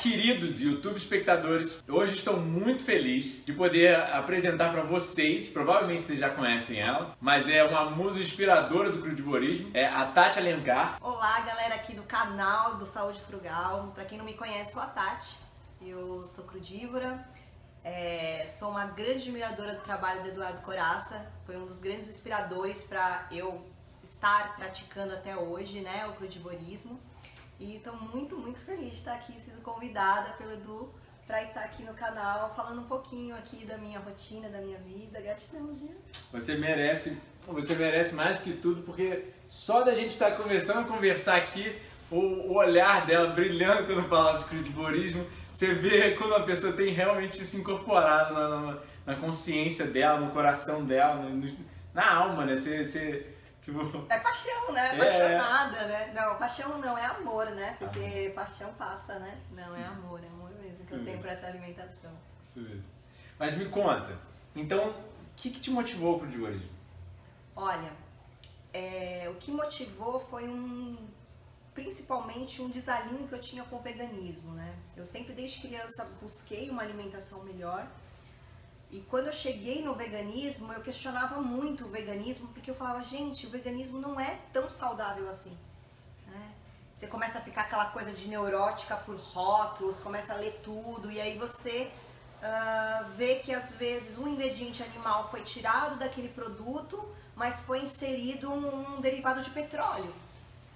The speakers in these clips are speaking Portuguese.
queridos YouTube espectadores, hoje estou muito feliz de poder apresentar para vocês, provavelmente vocês já conhecem ela, mas é uma musa inspiradora do crudivorismo, é a Tati Alencar. Olá, galera aqui do canal do Saúde Frugal. Para quem não me conhece, sou a Tati. Eu sou crudívora, é, sou uma grande admiradora do trabalho do Eduardo Coraça. Foi um dos grandes inspiradores para eu estar praticando até hoje, né, o crudivorismo. E estou muito, muito feliz de estar aqui sendo convidada pelo Edu para estar aqui no canal falando um pouquinho aqui da minha rotina, da minha vida. Gratidão, viu? Você merece, você merece mais do que tudo, porque só da gente estar começando a conversar aqui, o, olhar dela brilhando quando fala de crudivorismo, você vê quando a pessoa tem realmente se incorporado na, na, na consciência dela, no coração dela, no, na alma, né? Você, você Tipo... É paixão, né? É. Apaixonada, né? Não, paixão não, é amor, né? Porque ah. paixão passa, né? Não, é Sim. é amor, é amor mesmo Isso que eu tenho pra essa alimentação. Isso mesmo. Mas me conta, então, o que, que te motivou pro de hoje? Olha, é, o que motivou foi um principalmente um desalinho que eu tinha com o veganismo, né? Eu sempre desde criança busquei uma alimentação melhor e quando eu cheguei no veganismo, eu questionava muito o veganismo, porque eu falava, gente, o veganismo não é tão saudável assim. Né? Você começa a ficar aquela coisa de neurótica por rótulos, começa a ler tudo, e aí você uh, vê que às vezes um ingrediente animal foi tirado daquele produto, mas foi inserido um derivado de petróleo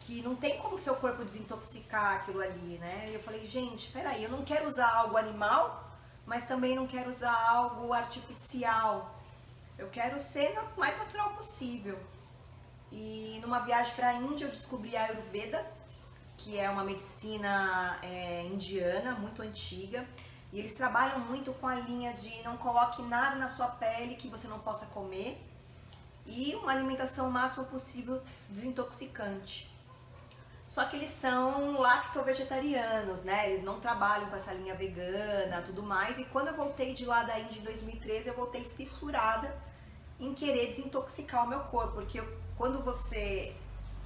que não tem como seu corpo desintoxicar aquilo ali, né? E eu falei, gente, peraí, eu não quero usar algo animal mas também não quero usar algo artificial. Eu quero ser o mais natural possível. E numa viagem para a Índia eu descobri a Ayurveda, que é uma medicina é, indiana muito antiga. E eles trabalham muito com a linha de não coloque nada na sua pele que você não possa comer e uma alimentação o máximo possível desintoxicante. Só que eles são lacto-vegetarianos, né? Eles não trabalham com essa linha vegana, tudo mais. E quando eu voltei de lá da Índia em 2013, eu voltei fissurada em querer desintoxicar o meu corpo, porque eu, quando você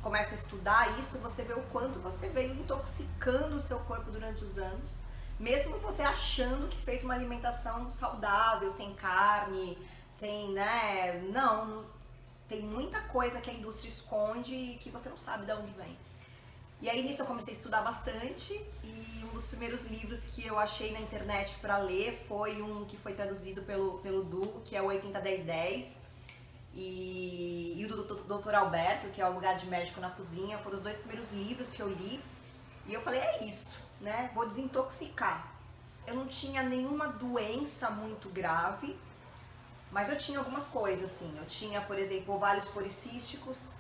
começa a estudar isso, você vê o quanto você veio intoxicando o seu corpo durante os anos, mesmo você achando que fez uma alimentação saudável, sem carne, sem, né? Não, tem muita coisa que a indústria esconde e que você não sabe de onde vem. E aí nisso eu comecei a estudar bastante e um dos primeiros livros que eu achei na internet para ler foi um que foi traduzido pelo, pelo Du, que é o 801010 e, e o do Dr. Alberto, que é o Lugar de Médico na Cozinha, foram os dois primeiros livros que eu li e eu falei, é isso, né? Vou desintoxicar. Eu não tinha nenhuma doença muito grave, mas eu tinha algumas coisas, assim. Eu tinha, por exemplo, ovários policísticos,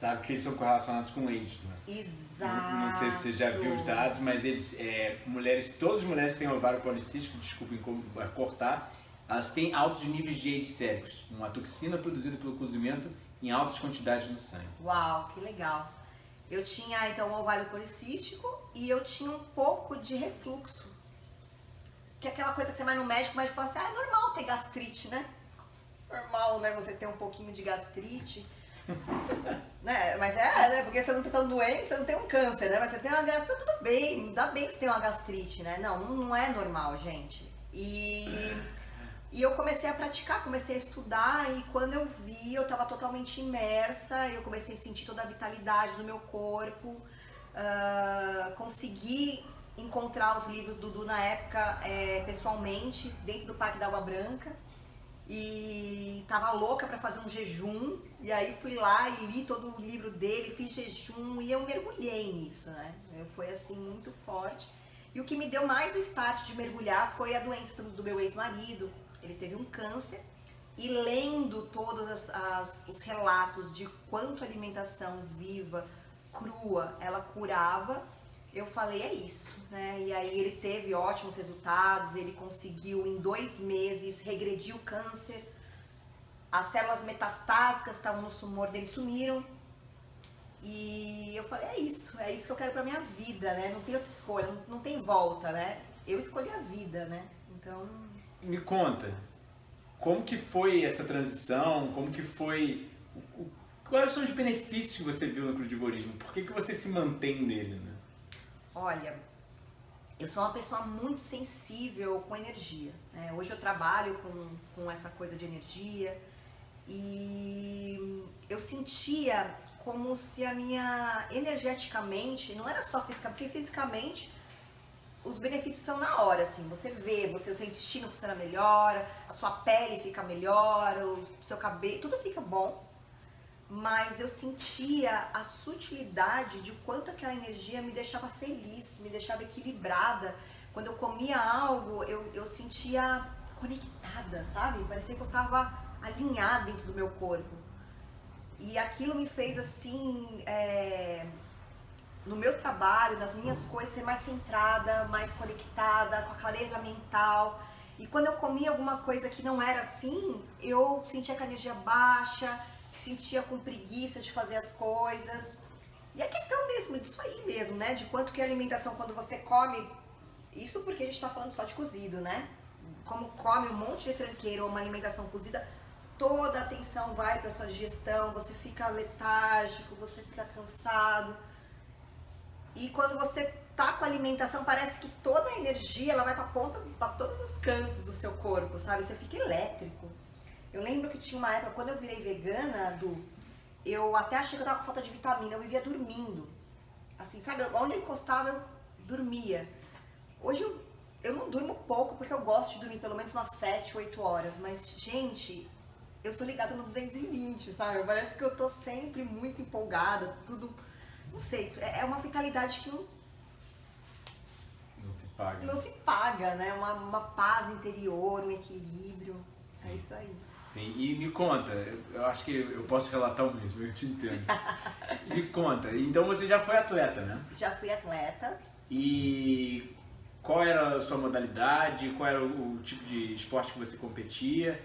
sabe que eles são correlacionados com AIDS, né? Exato. Não, sei se você já viu os dados, mas eles, é, mulheres, todas as mulheres que têm ovário policístico, desculpem é, cortar, elas têm altos níveis de AIDS séricos, uma toxina produzida pelo cozimento em altas quantidades no sangue. Uau, que legal. Eu tinha então um ovário policístico e eu tinha um pouco de refluxo. Que é aquela coisa que você vai no médico, o médico fala assim, ah, é normal ter gastrite, né? Normal, né? Você ter um pouquinho de gastrite. né? Mas é, né? Porque você não tá tão doente, você não tem um câncer, né? Mas você tem uma gastrite, tá tudo bem, ainda bem você tem uma gastrite, né? Não, não é normal, gente. E, e eu comecei a praticar, comecei a estudar e quando eu vi, eu tava totalmente imersa, eu comecei a sentir toda a vitalidade do meu corpo, uh, consegui encontrar os livros do Dudu na época é, pessoalmente, dentro do Parque da Água Branca e tava louca para fazer um jejum e aí fui lá e li todo o livro dele, fiz jejum e eu mergulhei nisso, né? Foi assim muito forte. E o que me deu mais o start de mergulhar foi a doença do, do meu ex-marido. Ele teve um câncer e lendo todos os relatos de quanto alimentação viva, crua, ela curava, eu falei, é isso, né? E aí ele teve ótimos resultados, ele conseguiu em dois meses regredir o câncer, as células metastásicas estavam no tumor dele sumiram. E eu falei, é isso, é isso que eu quero pra minha vida, né? Não tem outra escolha, não, não tem volta, né? Eu escolhi a vida, né? Então. Me conta, como que foi essa transição? Como que foi. Quais são os benefícios que você viu no crudivorismo? Por que, que você se mantém nele, né? Olha, eu sou uma pessoa muito sensível com energia. Né? Hoje eu trabalho com, com essa coisa de energia e eu sentia como se a minha energeticamente, não era só fisicamente, porque fisicamente os benefícios são na hora, assim, você vê, você, o seu intestino funciona melhor, a sua pele fica melhor, o seu cabelo, tudo fica bom. Mas eu sentia a sutilidade de quanto aquela energia me deixava feliz, me deixava equilibrada. Quando eu comia algo, eu, eu sentia conectada, sabe? Parecia que eu estava alinhada dentro do meu corpo. E aquilo me fez assim, é, no meu trabalho, nas minhas coisas, ser mais centrada, mais conectada, com a clareza mental. E quando eu comia alguma coisa que não era assim, eu sentia com a energia baixa, sentia com preguiça de fazer as coisas. E a questão mesmo, disso aí mesmo, né? De quanto que a alimentação, quando você come, isso porque a gente está falando só de cozido, né? Como come um monte de tranqueiro ou uma alimentação cozida, toda a atenção vai para sua digestão, você fica letárgico, você fica cansado. E quando você tá com a alimentação, parece que toda a energia ela vai para ponta, para todos os cantos do seu corpo, sabe? Você fica elétrico. Eu lembro que tinha uma época, quando eu virei vegana, do eu até achei que eu tava com falta de vitamina, eu vivia dormindo. Assim, sabe? Onde eu encostava, eu dormia. Hoje eu, eu não durmo pouco, porque eu gosto de dormir pelo menos umas 7, 8 horas. Mas, gente, eu sou ligada no 220, sabe? Parece que eu tô sempre muito empolgada, tudo não sei, é, é uma vitalidade que não. Não se paga. Não se paga, né? Uma, uma paz interior, um equilíbrio. É Sim. É isso aí. Sim, e me conta, eu acho que eu posso relatar o mesmo, eu te entendo. me conta, então você já foi atleta, né? Já fui atleta. E qual era a sua modalidade, qual era o tipo de esporte que você competia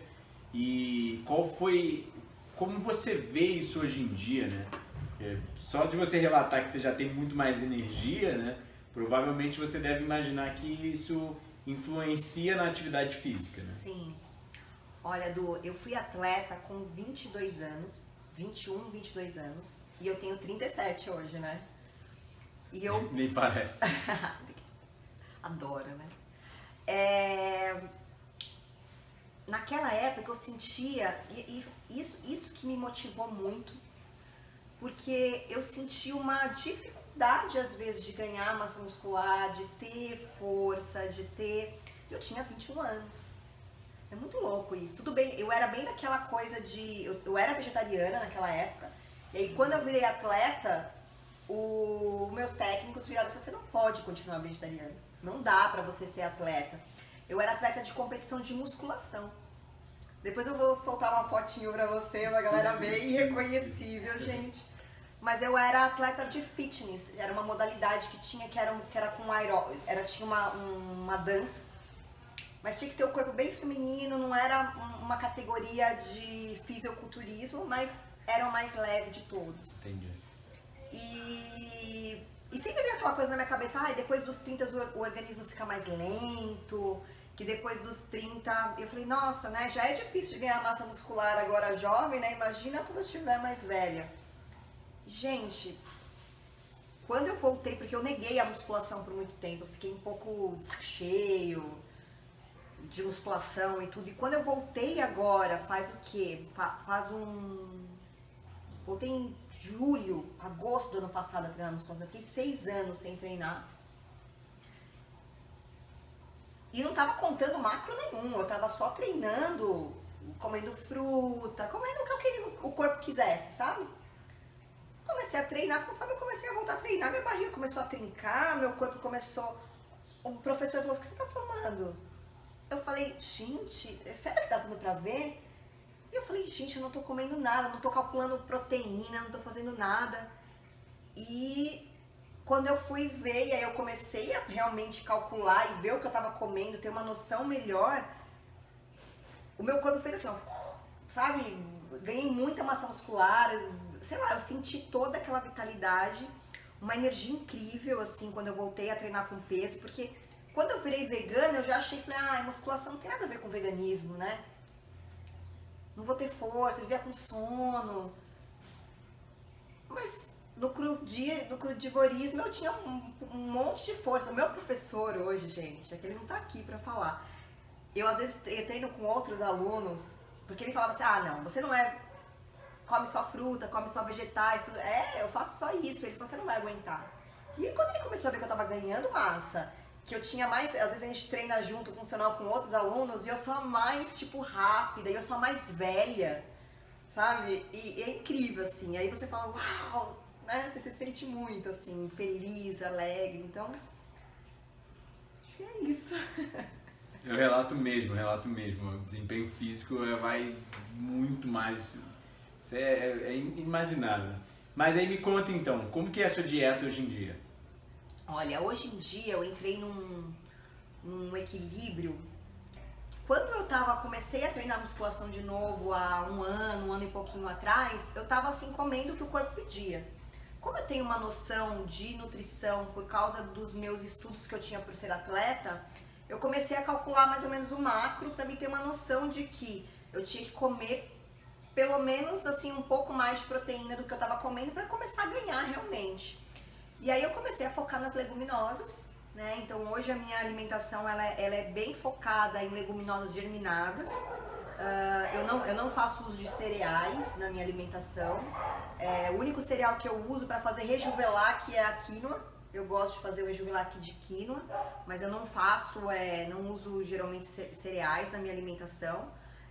e qual foi, como você vê isso hoje em dia, né? É, só de você relatar que você já tem muito mais energia, né? Provavelmente você deve imaginar que isso influencia na atividade física, né? Sim. Olha, Du, eu fui atleta com 22 anos, 21, 22 anos, e eu tenho 37 hoje, né? E eu... Nem, parece. Adora, né? É... Naquela época eu sentia, e, e isso, isso que me motivou muito, porque eu senti uma dificuldade às vezes de ganhar massa muscular, de ter força, de ter. Eu tinha 21 anos. É muito louco isso. Tudo bem, eu era bem daquela coisa de. Eu, eu era vegetariana naquela época. E aí quando eu virei atleta, os meus técnicos viraram e você não pode continuar vegetariano. Não dá para você ser atleta. Eu era atleta de competição de musculação. Depois eu vou soltar uma fotinho pra você, uma galera bem irreconhecível, gente. Mas eu era atleta de fitness, era uma modalidade que tinha que era, que era com aeró, era tinha uma, uma dança, mas tinha que ter o corpo bem feminino, não era uma categoria de fisiculturismo, mas era o mais leve de todos. Entendi. E, e sempre veio aquela coisa na minha cabeça, ah, depois dos 30 o, o organismo fica mais lento, que depois dos 30, eu falei, nossa, né, já é difícil de ganhar massa muscular agora jovem, né? Imagina quando eu estiver mais velha. Gente, quando eu voltei, porque eu neguei a musculação por muito tempo, eu fiquei um pouco de saco cheio de musculação e tudo. E quando eu voltei agora, faz o quê? Fa faz um. Voltei em julho, agosto do ano passado a treinar musculação. Eu fiquei seis anos sem treinar. E não tava contando macro nenhum, eu tava só treinando, comendo fruta, comendo o que eu queria, o corpo quisesse, sabe? Comecei a treinar, conforme eu comecei a voltar a treinar, minha barriga começou a trincar, meu corpo começou. O professor falou: O que você tá tomando? Eu falei: Gente, é sério que tá dando pra ver? E eu falei: Gente, eu não tô comendo nada, não tô calculando proteína, não tô fazendo nada. E quando eu fui ver, e aí eu comecei a realmente calcular e ver o que eu estava comendo, ter uma noção melhor, o meu corpo fez assim, ó, sabe? Ganhei muita massa muscular, sei lá, eu senti toda aquela vitalidade, uma energia incrível, assim, quando eu voltei a treinar com peso, porque quando eu virei vegana, eu já achei, falei, ah, musculação não tem nada a ver com veganismo, né? Não vou ter força, eu vivia com sono. Mas no, crudi, no crudivorismo eu tinha um, um, monte de força. O meu professor hoje, gente, é que ele não tá aqui para falar. Eu às vezes eu treino com outros alunos, porque ele falava assim, ah não, você não é. Come só fruta, come só vegetais. É, eu faço só isso. Ele falou, você não vai aguentar. E quando ele começou a ver que eu tava ganhando massa, que eu tinha mais, às vezes a gente treina junto, funcional com outros alunos, e eu sou a mais, tipo, rápida, e eu sou a mais velha, sabe? E, e é incrível, assim. Aí você fala, uau, né? Você se sente muito, assim, feliz, alegre. Então, acho que é isso. Eu relato mesmo, relato mesmo. O desempenho físico é, vai muito mais. É, é, é inimaginável. Mas aí me conta então, como que é a sua dieta hoje em dia? Olha, hoje em dia eu entrei num, num equilíbrio. Quando eu tava, comecei a treinar musculação de novo há um ano, um ano e pouquinho atrás, eu tava assim comendo o que o corpo pedia. Como eu tenho uma noção de nutrição por causa dos meus estudos que eu tinha por ser atleta, eu comecei a calcular mais ou menos o macro para mim ter uma noção de que eu tinha que comer pelo menos assim um pouco mais de proteína do que eu estava comendo para começar a ganhar realmente. E aí eu comecei a focar nas leguminosas, né? Então hoje a minha alimentação ela, é, ela é bem focada em leguminosas germinadas. Uh, eu, não, eu não faço uso de cereais na minha alimentação. É, o único cereal que eu uso para fazer rejuvelar que é a quinoa. Eu gosto de fazer o rejuvelar de quinoa, mas eu não faço, é, não uso geralmente cereais na minha alimentação.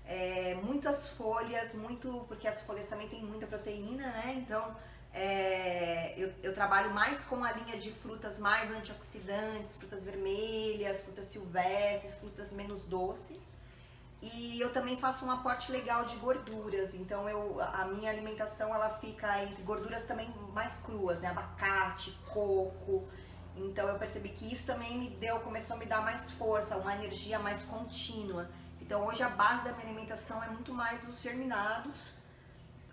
É, muitas folhas, muito porque as folhas também têm muita proteína, né? Então é, eu, eu, trabalho mais com a linha de frutas mais antioxidantes, frutas vermelhas, frutas silvestres, frutas menos doces. E eu também faço um aporte legal de gorduras. Então eu, a minha alimentação ela fica entre gorduras também mais cruas, né? Abacate, coco. Então eu percebi que isso também me deu, começou a me dar mais força, uma energia mais contínua. Então hoje a base da minha alimentação é muito mais os germinados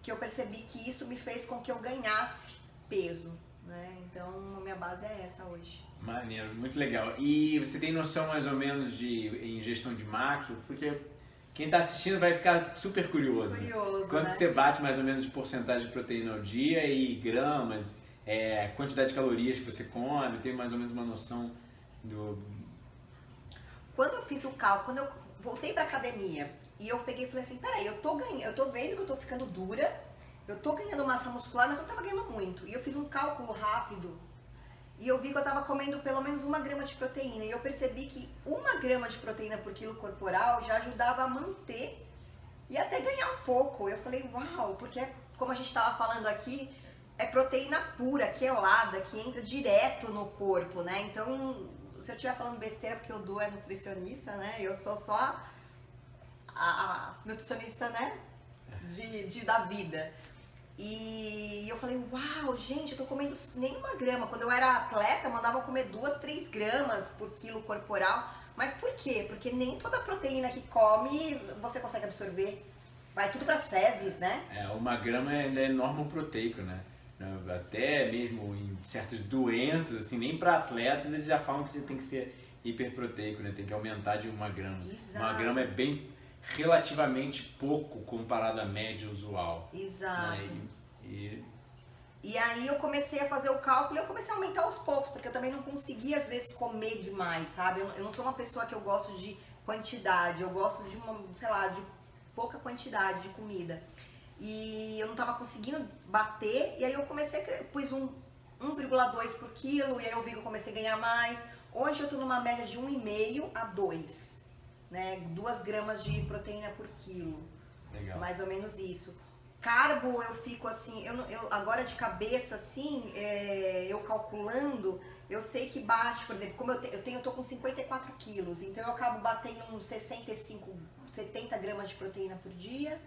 que eu percebi que isso me fez com que eu ganhasse peso. Né? Então, a minha base é essa hoje. Maneiro, muito legal. E você tem noção mais ou menos de ingestão de macro? Porque quem está assistindo vai ficar super curioso. Curioso, Quanto né? que você bate mais ou menos de porcentagem de proteína ao dia e gramas, é, quantidade de calorias que você come? Tem mais ou menos uma noção do... Quando eu fiz o cálculo, quando eu voltei para academia e eu peguei e falei assim, peraí, eu tô ganhando, eu tô vendo que eu tô ficando dura, eu tô ganhando massa muscular, mas eu tava ganhando muito. E eu fiz um cálculo rápido e eu vi que eu tava comendo pelo menos uma grama de proteína. E eu percebi que uma grama de proteína por quilo corporal já ajudava a manter e até ganhar um pouco. Eu falei, uau, porque como a gente tava falando aqui, é proteína pura, quelada, que entra direto no corpo, né? Então, se eu estiver falando besteira, porque o Du é nutricionista, né? Eu sou só a, nutricionista, né? De, de, da vida. E eu falei, uau, gente, eu tô comendo nem uma grama. Quando eu era atleta, eu mandava comer duas, três gramas por quilo corporal. Mas por quê? Porque nem toda proteína que come você consegue absorver. Vai tudo para as fezes, né? É, uma grama ainda é proteico, né? Até mesmo em certas doenças, assim, nem para atletas eles já falam que você tem que ser hiperproteico, né? Tem que aumentar de uma grama. Exato. Uma grama é bem relativamente pouco comparado à média usual. Exato. Né? E, e... e, aí eu comecei a fazer o cálculo e eu comecei a aumentar aos poucos, porque eu também não conseguia às vezes comer demais, sabe? Eu, eu não sou uma pessoa que eu gosto de quantidade, eu gosto de uma, sei lá, de pouca quantidade de comida. E eu não estava conseguindo bater, e aí eu comecei a pus um 1,2 por quilo, e aí eu vi que eu comecei a ganhar mais. Hoje eu tô numa média de 1,5 a 2 né? 2 gramas de proteína por quilo. Legal. Mais ou menos isso. Carbo eu fico assim, eu, eu agora de cabeça assim, é, eu calculando, eu sei que bate, por exemplo, como eu, te, eu tenho, eu tô com 54 quilos, então eu acabo batendo uns 65, 70 gramas de proteína por dia,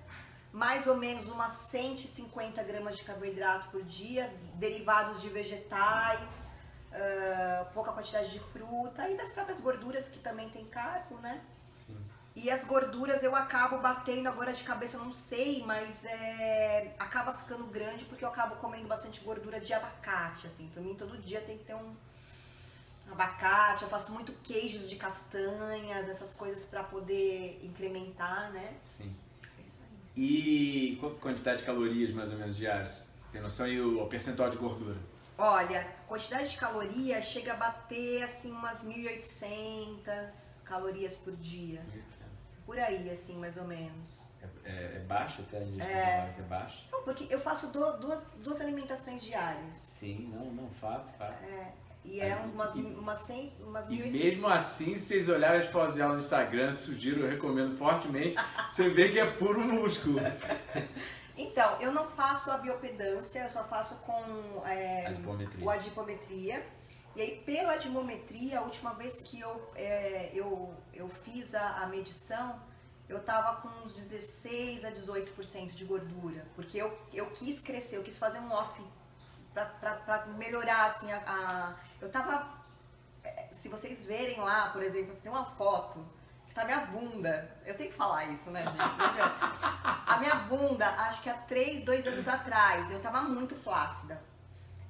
mais ou menos umas 150 gramas de carboidrato por dia, derivados de vegetais, uh, pouca quantidade de fruta e das próprias gorduras que também tem carbo, né? Sim. E as gorduras eu acabo batendo agora de cabeça, não sei, mas é, acaba ficando grande porque eu acabo comendo bastante gordura de abacate, assim. Pra mim todo dia tem que ter um abacate, eu faço muito queijos de castanhas, essas coisas para poder incrementar, né? Sim. É isso aí. E qual quantidade de calorias mais ou menos diárias Tem noção e o, o percentual de gordura? Olha, quantidade de calorias chega a bater assim umas 1.800 calorias por dia. Por aí, assim, mais ou menos. É, é, é baixo até a gente É. que é baixo? Não, porque eu faço du- duas, duas alimentações diárias. Sim, não, não, fato, fato. É, e é Aí, umas, e- umas 100, umas E 1.800. mesmo assim, se vocês olharem as fotos dela no Instagram, sugiro, eu recomendo fortemente, você vê que é puro músculo. Então, eu não faço a biopedância, eu só faço com é, Adipometria. o adipometria. E aí, pela adimometria, a última vez que eu, é, eu, eu fiz a, a medição, eu tava com uns 16 a 18% de gordura. Porque eu, eu quis crescer, eu quis fazer um off pra, pra, pra melhorar, assim, a, a- Eu tava... é, Se vocês verem lá, por exemplo, você tem uma foto, tá minha bunda. Eu tenho que falar isso, né, gente? A minha bunda, acho que há 3, 2 anos atrás, eu tava muito flácida.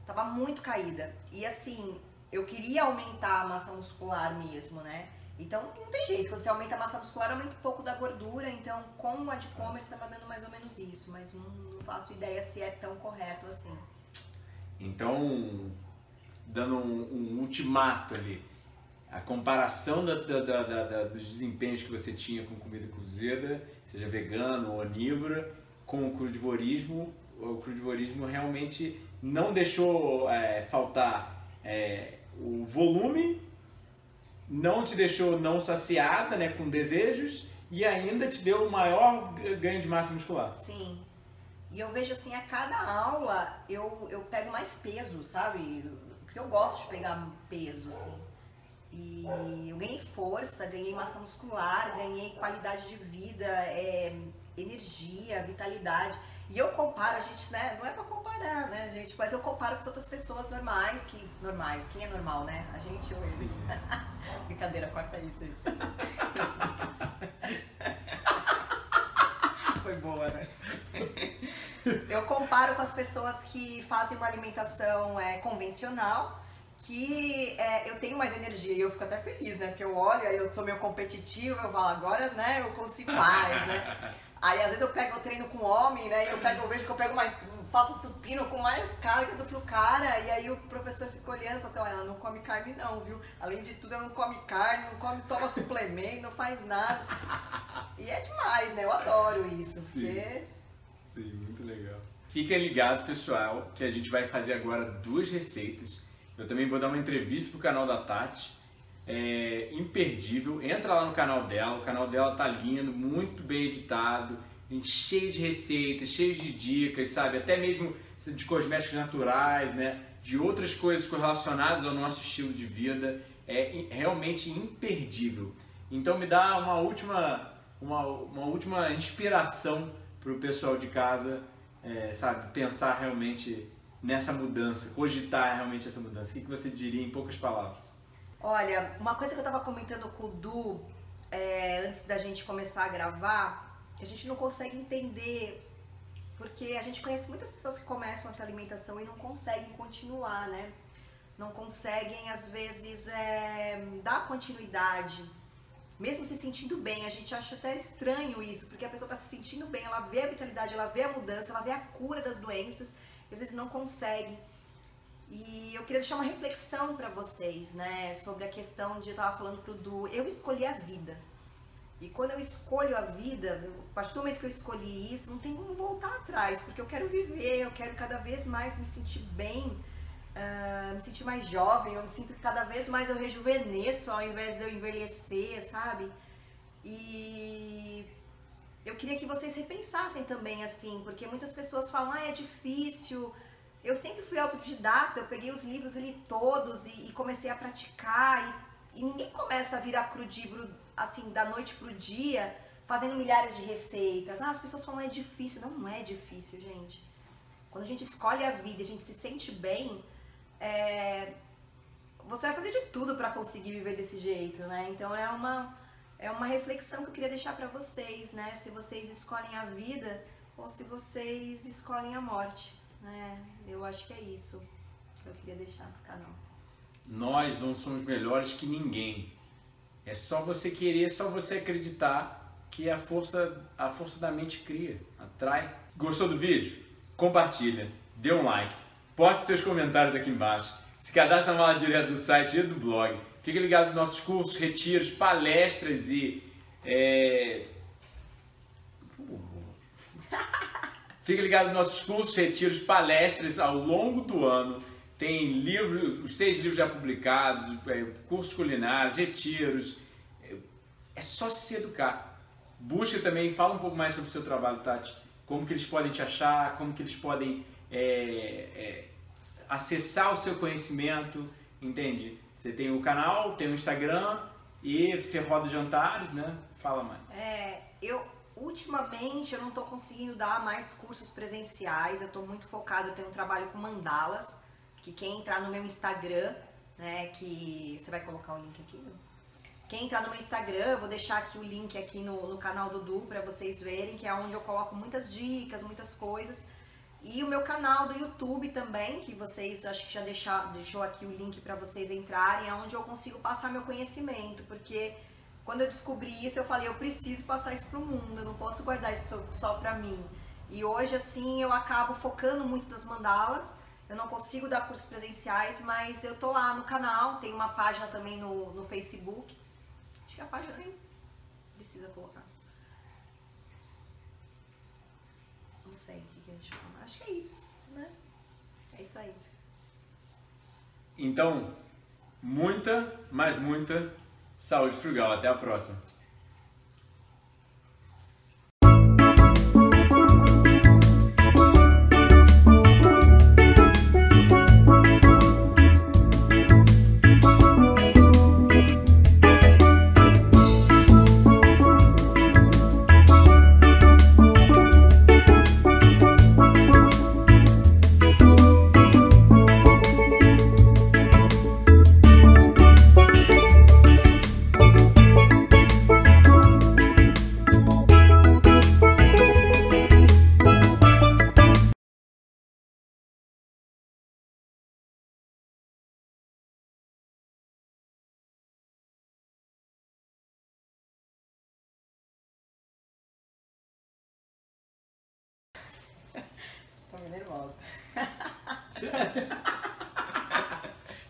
Tava muito caída. E assim, eu queria aumentar a massa muscular mesmo, né? Então não tem jeito, quando você aumenta a massa muscular, aumenta um pouco da gordura. Então, com o adipômetro tava dando mais ou menos isso, mas não, não faço ideia se é tão correto assim. Então, dando um, um ultimato ali, a comparação da- da- da- dos desempenhos que você tinha com comida cozida, seja vegano ou onívora, com o crudivorismo, o crudivorismo realmente não deixou é, faltar é, o volume, não te deixou não saciada, né, com desejos, e ainda te deu o maior ganho de massa muscular. Sim. E eu vejo assim, a cada aula eu, eu pego mais peso, sabe? Porque eu gosto de pegar peso, assim. E eu ganhei força, ganhei massa muscular, ganhei qualidade de vida, é, energia, vitalidade. E eu comparo, a gente, né? Não é pra comparar, né, gente? Mas eu comparo com as outras pessoas normais, que. Normais, quem é normal, né? A gente ou eles. Brincadeira, corta isso aí. Foi boa, né? Eu comparo com as pessoas que fazem uma alimentação é, convencional, que é, eu tenho mais energia e eu fico até feliz, né? Porque eu olho, aí eu sou meio competitivo, eu falo, agora, né, eu consigo mais, né? Aí às vezes eu pego o treino com homem, né? E eu pego, eu vejo que eu pego mais, faço supino com mais carga do que o cara, e aí o professor fica olhando e fala assim, olha, ela não come carne não, viu? Além de tudo, ela não come carne, não come, toma suplemento, não faz nada. E é demais, né? Eu adoro isso, Sim. porque. Sim, muito legal. Fiquem ligados, pessoal, que a gente vai fazer agora duas receitas. Eu também vou dar uma entrevista pro canal da Tati. É imperdível. Entra lá no canal dela. O canal dela tá lindo, muito bem editado, cheio de receitas, cheio de dicas, sabe? Até mesmo de cosméticos naturais, né? De outras coisas correlacionadas ao nosso estilo de vida. É realmente imperdível. Então me dá uma última, uma, uma última inspiração pro pessoal de casa, é, sabe? Pensar realmente nessa mudança, cogitar realmente essa mudança. O que você diria em poucas palavras? Olha, uma coisa que eu tava comentando com o Du é, antes da gente começar a gravar, a gente não consegue entender, porque a gente conhece muitas pessoas que começam essa alimentação e não conseguem continuar, né? Não conseguem, às vezes, é, dar continuidade, mesmo se sentindo bem. A gente acha até estranho isso, porque a pessoa tá se sentindo bem, ela vê a vitalidade, ela vê a mudança, ela vê a cura das doenças, às vezes não consegue. E eu queria deixar uma reflexão para vocês, né, sobre a questão de eu tava falando pro Du, eu escolhi a vida. E quando eu escolho a vida, a partir do momento que eu escolhi isso, não tem como voltar atrás, porque eu quero viver, eu quero cada vez mais me sentir bem, ah, me sentir mais jovem, eu me sinto que cada vez mais eu rejuvenesço ao invés de eu envelhecer, sabe? E eu queria que vocês repensassem também, assim, porque muitas pessoas falam, ah, é difícil. Eu sempre fui autodidata, eu peguei os livros, li todos e, e comecei a praticar. E, e ninguém começa a virar crudívoro, assim, da noite pro dia, fazendo milhares de receitas. Ah, as pessoas falam, é difícil. Não, não é difícil, gente. Quando a gente escolhe a vida, a gente se sente bem, é, você vai fazer de tudo para conseguir viver desse jeito, né? Então é uma é uma reflexão que eu queria deixar para vocês, né? Se vocês escolhem a vida ou se vocês escolhem a morte, né? Eu acho que é isso que eu queria deixar pro canal. Nós não somos melhores que ninguém. É só você querer, só você acreditar que a força, a força da mente cria, atrai. Gostou do vídeo? Compartilha. dê um like, poste seus comentários aqui embaixo, se cadastre na mala direta do site e do blog, fique ligado nos nossos cursos, retiros, palestras e... É... Fique ligado nos nossos cursos, retiros, palestras ao longo do ano. Tem livros, os seis livros já publicados, é, cursos culinários, retiros. É, é só se educar. Busca também, fala um pouco mais sobre o seu trabalho, Tati. Como que eles podem te achar, como que eles podem é, é, acessar o seu conhecimento, entende? Você tem o canal, tem o Instagram e você roda jantares, né? Fala mais. É, eu ultimamente eu não estou conseguindo dar mais cursos presenciais, eu estou muito focada, eu tenho um trabalho com mandalas, que quem entrar no meu Instagram, né, que você vai colocar o link aqui, não? Quem entrar no meu Instagram, eu vou deixar aqui o link aqui no, no canal do Du para vocês verem, que é onde eu coloco muitas dicas, muitas coisas. E o meu canal do YouTube também, que vocês acho que já deixar, deixou aqui o link para vocês entrarem, é onde eu consigo passar meu conhecimento, porque quando eu descobri isso, eu falei, eu preciso passar isso pro mundo, eu não posso guardar isso só pra mim. E hoje, assim, eu acabo focando muito nas mandalas, eu não consigo dar cursos presenciais, mas eu tô lá no canal, tem uma página também no, no Facebook. Acho que a página nem precisa colocar. Não sei o que a gente fala. Acho que é isso, né? É isso aí. Então, muita, mas muita Saúde frugal, até a próxima.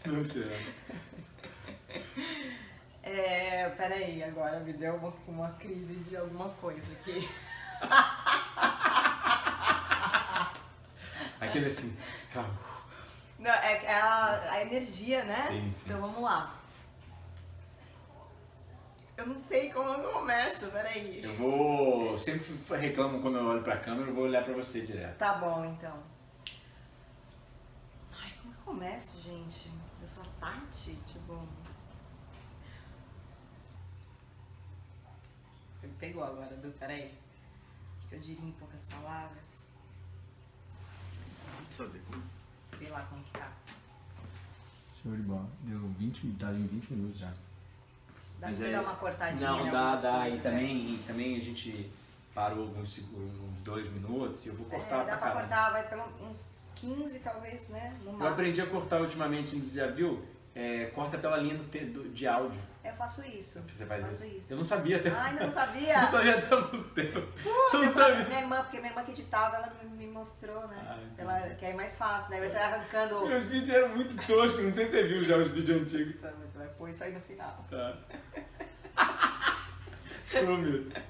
Não sei. É, peraí, agora me deu uma, uma crise de alguma coisa aqui. Aquele assim, calma. Não, é, é a, a, energia, né? Sim, sim. Então vamos lá. Eu não sei como eu começo, peraí. Eu vou. Sempre reclamo quando eu olho pra câmera, eu vou olhar pra você direto. Tá bom, então. Como começo, gente? Eu sou a Tati, tipo. Você me pegou agora, Du, peraí. O que eu diria em poucas palavras? Saber. Vê lá como que tá. Show de bola. Deu 20, tá em 20 minutos já. Dá Mas pra é... dar uma cortadinha Não, dá, dá. e, também, né? e também a gente parou alguns uns dois minutos e eu vou cortar é, dá pra, pra cortar, vai pelo uns 15 talvez, né? No eu aprendi a cortar ultimamente, já viu? É, corta pela linha do, do, de áudio. Eu faço isso. Você faz faço isso? isso? Eu não sabia até. Ai, não sabia? não sabia até muito tempo. Pô, não sabia. Minha irmã, porque minha irmã que editava, ela me mostrou, né? Ah, ela, que é mais fácil, né? Você vai arrancando. Meus vídeos eram muito toscos, não sei se você viu já os vídeos antigos. Você vai pôr isso aí no final. Tá. Prometo.